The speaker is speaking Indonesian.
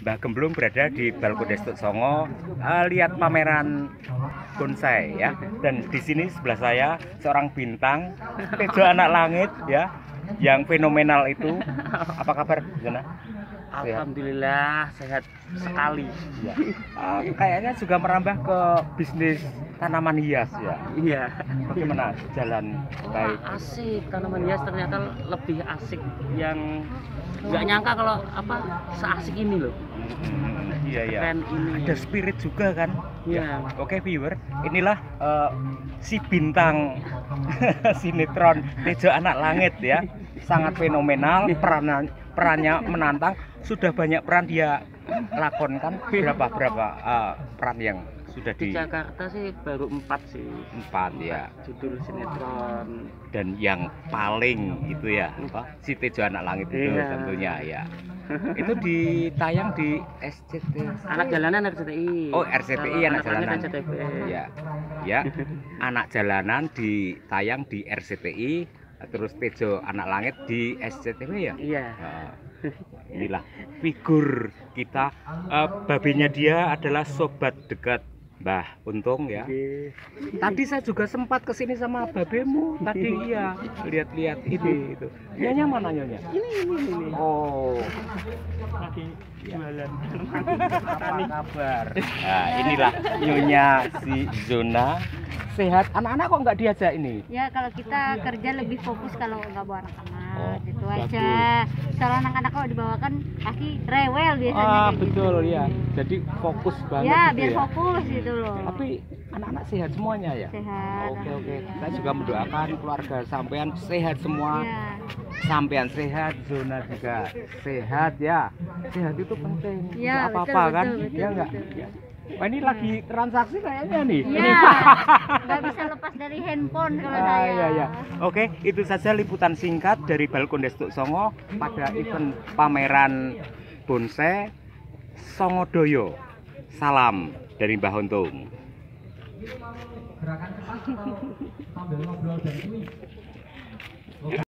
Mbah Gemblung berada di Balkon Destuk Songo eh, lihat pameran bonsai ya. Dan di sini sebelah saya seorang bintang Tejo anak langit ya yang fenomenal itu apa kabar Zona? Sehat. Alhamdulillah sehat sekali. Ya. Ah, kayaknya juga merambah ke bisnis tanaman hias ya Iya. bagaimana jalan baik Wah, asik tanaman hias ternyata lebih asik yang nggak nyangka kalau apa seasik ini loh. Hmm, iya iya Keren ini. ada spirit juga kan Iya. Oke viewer, inilah eh, si bintang sinetron Tejo Anak Langit ya, sangat fenomenal peran perannya menantang. Sudah banyak peran dia lakonkan berapa berapa eh, peran yang sudah Di di Jakarta sih baru empat sih. empat ya Judul sinetron. dan yang paling itu ya apa si Tejo Anak Langit itu Iya. tentunya ya itu ditayang di SCT Anak jalanan RCTI. Oh, RCTI, Kalau anak jalanan. RCTI. ya ya anak jalanan ditayang di RCTI terus Tejo anak langit di SCTV ya Iya. Nah, inilah figur kita Eh, babenya dia adalah sobat dekat Mbah Untung ya. Oke. tadi saya juga sempat ke sini sama babemu. Tadi iya. Lihat-lihat ini itu. Nyonya mana nyonya. Ini ini ini. oh. Lagi jualan. apa kabar? Nah inilah nyonya si Zona sehat anak-anak kok nggak diajak ini Ya kalau kita kerja lebih fokus kalau nggak bawa anak-anak Oh, gitu bagus. aja. Kalau anak-anak kalau dibawakan pasti rewel biasanya. ah kayak betul gitu. ya jadi fokus banget Ya gitu biar ya. fokus gitu loh. tapi anak-anak sehat semuanya ya sehat. oke oke alhamdulillah. saya juga mendoakan keluarga sampean sehat semua Ya. sampean sehat zona juga sehat ya sehat itu penting Ya, apa apa betul, kan betul, betul, ya enggak betul. Ya. Wah, ini lagi transaksi kayaknya nih Ya, nggak bisa lepas dari handphone kalau Ah, saya. iya, iya. Oke, itu saja liputan singkat dari Balkon Destuk Songo pada event pameran bonsai Songodoyo. Salam dari Mbah Untung.